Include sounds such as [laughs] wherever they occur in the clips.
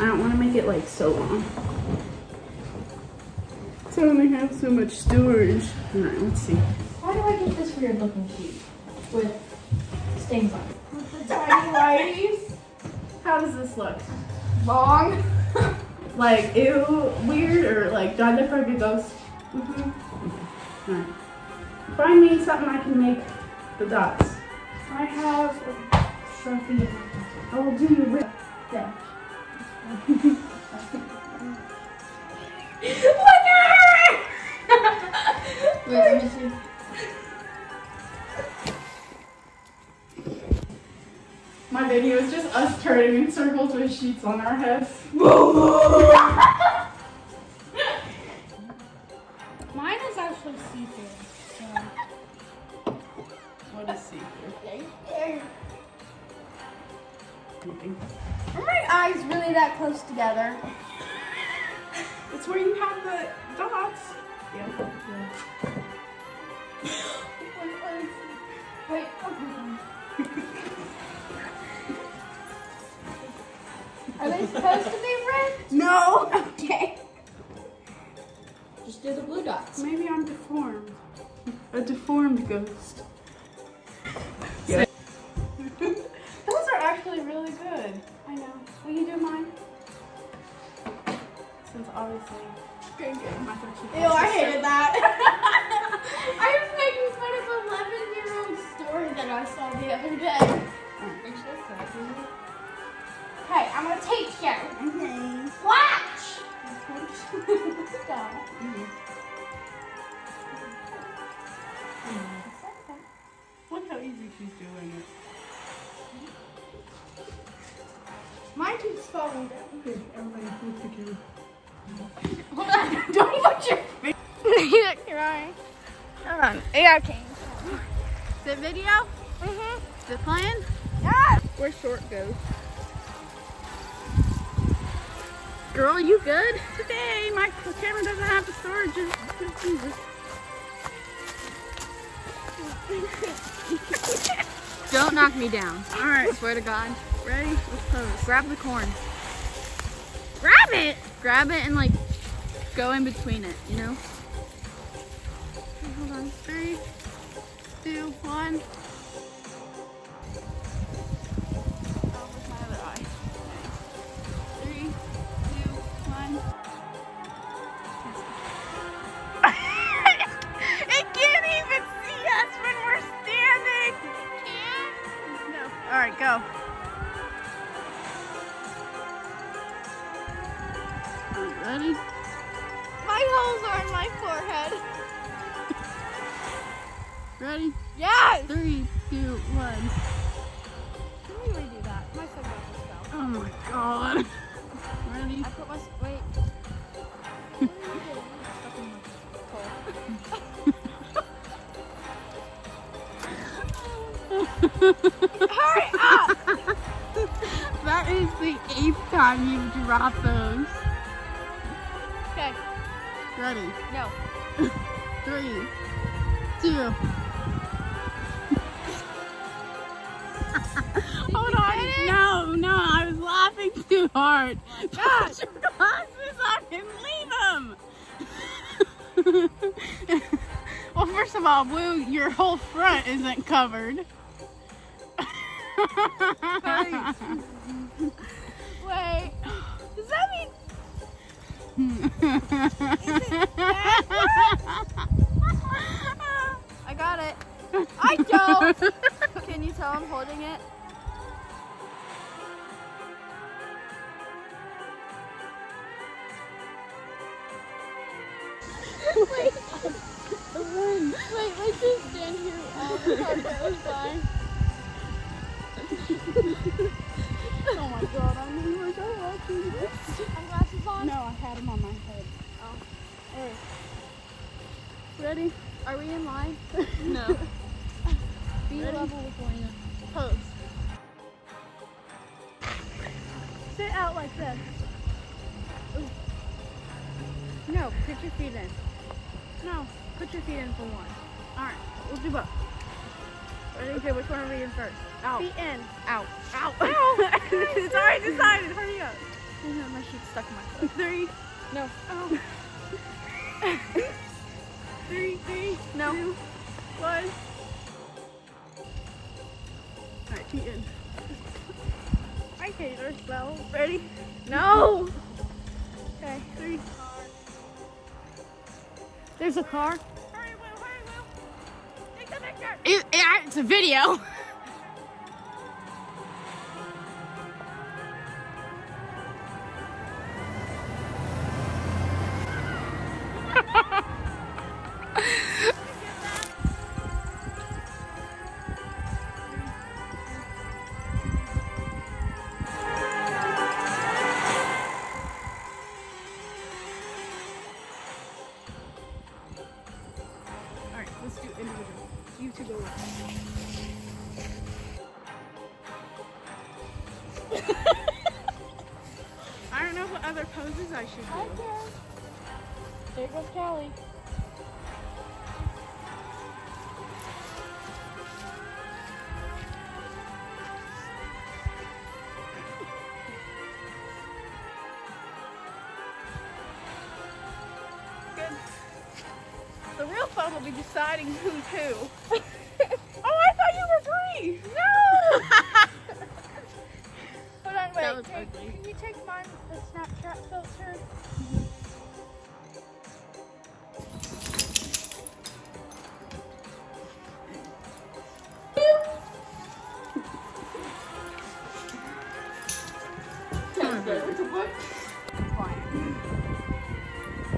like so long. So I only have so much storage. Alright, let's see. Why do I get this weird looking sheet with stains on it? With [laughs] the tiny whities. How does this look? Long. [laughs] Like ew, weird, or like do I look like a ghost? Mm-hmm. Alright. Find me something I can make the dots. I have a Sharpie. I will do you with Yeah. Wait, let me see. My video is just us turning in circles with sheets on our heads. [laughs] Are my eyes really that close together? It's where you have the dots. Yeah. Wait, oh okay. Are they supposed to be red? No. Okay. Just do the blue dots. Maybe I'm deformed. A deformed ghost. Really good. I know. Will you do mine? Since obviously. Good, good. My Ew, I hated that. [laughs] keeps falling down. Okay, everybody look together. Hold on, don't put your face. [laughs] You're crying. Hold on. Yeah, okay. The video? Mm-hmm. The plan? Yeah. Where short goes. Girl, you good? Today, my camera doesn't have the storage. Jesus. [laughs] Don't knock me down. All right, Swear to God. Ready? Let's pose. Grab the corn. Grab it! Grab it and like go in between it, you know? Hold on. Three, two, one. Oh, with my Ready? My holes are in my forehead. [laughs] Ready? Yes! Three, two, one. Can we redo that? My fell. Oh my god. Ready? I put my wait. Stuck in my Hurry up! [laughs] That is the eighth time you've dropped those. Ready? no. [laughs] Three, two. [laughs] Hold on. No, no, I was laughing too hard. Oh [laughs] Put your glasses on and leave them. well, first of all, Blue, your whole front isn't covered. Wait. Does that mean [laughs] I got it? I don't. Can you tell I'm holding it? wait, wait, let's just stand here while the car goes by. oh my god, I knew you were so watching this. Glasses on? No, I had them on my head. Oh. Alright. Ready? Are we in line? [laughs] No. [laughs] Be Ready? level with Lena. Pose. Sit out like this. Ooh. No, put your feet in. No, put your feet in for one. Alright, we'll do both. Ready? Okay, which one are we in first? Out. Feet in. Out. Out. Ow. [laughs] it's already decided. Hurry up. My sheet stuck in my foot. Three. No. Oh. three, three, No. two, one. Alright, feet in. I hate smell. Ready? No. Okay, three. There's a car. Hurry, Will, hurry, Will. Take the picture. It, it, it's a video. [laughs] Individual. You two go [laughs] I don't know what other poses I should do. There goes Callie. Fun will be deciding who's who. [laughs] oh, I thought you were green. No. [laughs] Hold on, wait. That was take, ugly. Can you take mine, the Snapchat filter?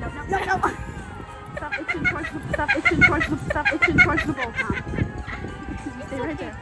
No, no, no, no. [laughs] stop itching towards the, stop itching towards the bowl, Tom. Stay right there.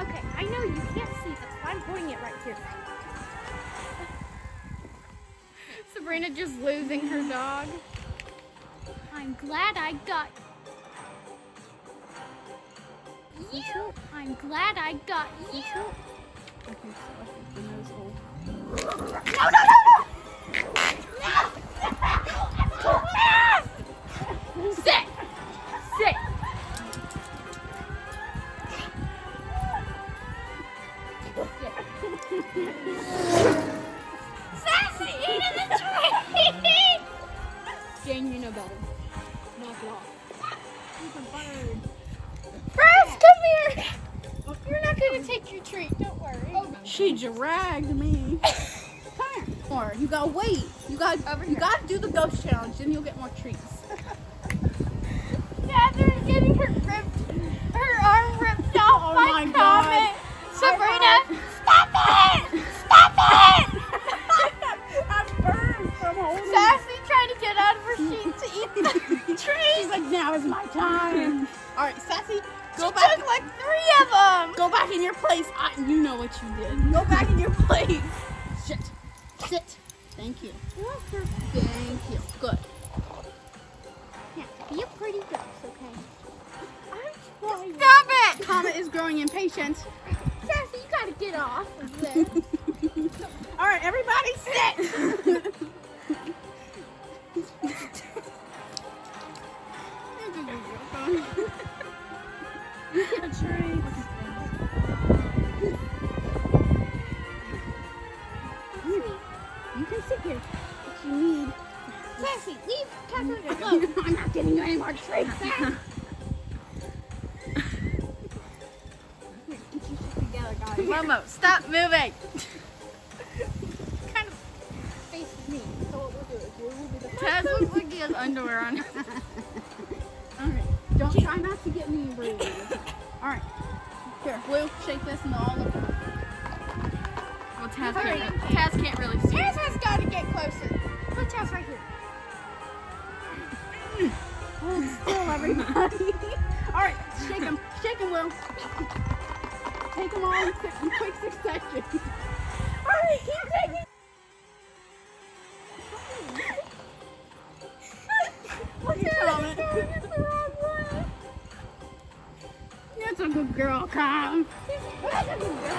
Okay, I know you can't see but I'm putting it right here. Sabrina just losing her dog. I'm glad I got you. I'm glad I got you. Okay, so I think the nose hole. Sit. Sassy, eat in the tree. [laughs] Jane, you know better. Knock it off. Bryce, come here. You're not gonna take your treat. Don't worry. Oh, she dragged me. Come here. More. You gotta wait. You gotta Over you here. gotta do the ghost challenge, then you'll get more treats. [laughs] Catherine's getting her ripped, her arm ripped off Oh by my God. Comet. Sabrina, it! Stop it! I'm burned from holding. Sassy trying to get out of her seat to eat the [laughs] trees. She's like, now is my time. All right, Sassy, go She back. took like three of them. Go back in your place. I, you know what you did. Go back in your place. Sit. Sit. Thank you. Thank you. Good. Yeah, be a pretty ghost, okay? I'm trying. Stop it. Comet is growing impatient. Sassy, you gotta get off. All right, everybody sit. You can sit here. What you need. Sassy, leave Catherine alone. [laughs] I'm not getting you any more treats. Momo, stop moving. kind of faces me. So what we'll do is we will be the Taz looks like he has underwear on. [laughs] All right. Don't try not to get me bruised. All right. Here, Blue, shake this and all of them. Well, Taz Hurry. can't, Taz can't really see. Taz has got to get closer. Put Taz right here. [laughs] Hold still, everybody. [laughs] all right, shake him. Shake him, Will. Take them all in, quick- in quick succession. [laughs] Hurry, keep taking. Look at Comet. It's the wrong way. That's a good girl, Comet. That's a good girl.